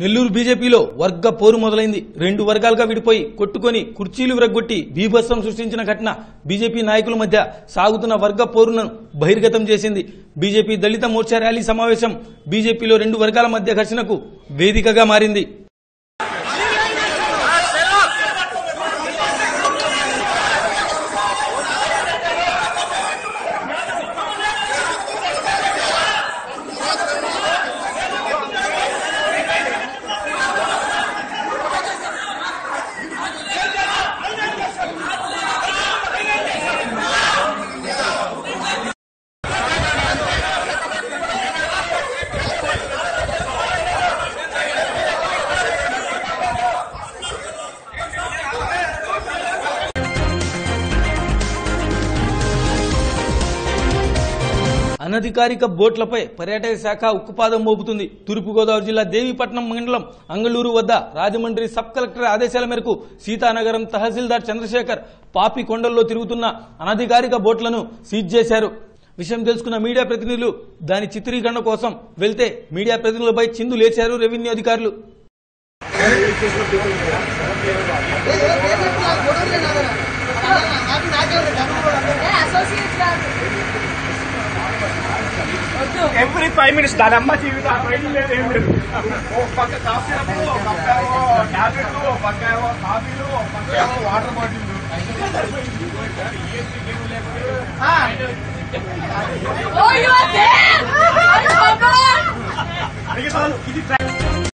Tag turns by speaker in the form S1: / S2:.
S1: నెల్లూరు బీజేపీలో వర్గ పోరు మొదలైంది. రెండు వర్గాలుగా విడిపోయి కొట్టుకొని కుర్చీలు విరగొట్టి బీభత్సం సృష్టించిన ఘటన బీజేపీ నాయకుల మధ్య సాగుతున్న వర్గ పోరును బహిర్గతం చేసింది. బీజేపీ దళిత మోర్చా ర్యాలీ సమావేశం బీజేపీలో రెండు వర్గాల మధ్య ఘర్షణకు వేదికగా మారింది. అనధికారిక బోట్లపై పర్యాటక శాఖ ఉక్కుపాదం మోపుతుంది. తూర్పుగోదావరి జిల్లా దేవీపట్నం మండలం అంగళూరు వద్ద రాజమండ్రి సబ్ కలెక్టర్ ఆదేశాల మేరకు సీతానగరం తహసీల్దార్ చంద్రశేఖర్ పాపి కొండల్లో తిరుగుతున్న అనధికారిక బోట్లను సీజ్ చేశారు. విషయం తెలుసుకున్న మీడియా ప్రతినిధులు దాని చిత్రీకరణ కోసం వెళ్తే మీడియా ప్రతినిధులపై చిందు లేచారు రెవెన్యూ అధికారులు.
S2: ఎవ్రీ ఫైవ్ మినిట్స్ దాని అమ్మ జీవితం ఆ ట్రైన్ లేదు ఏం లేదు. ఒక పక్క కాఫ్ పక్క ఏమో టాబ్లెట్ ఒక పక్క ఏమో కాఫీలు ఒక పక్క ఏమో వాటర్ బాటిల్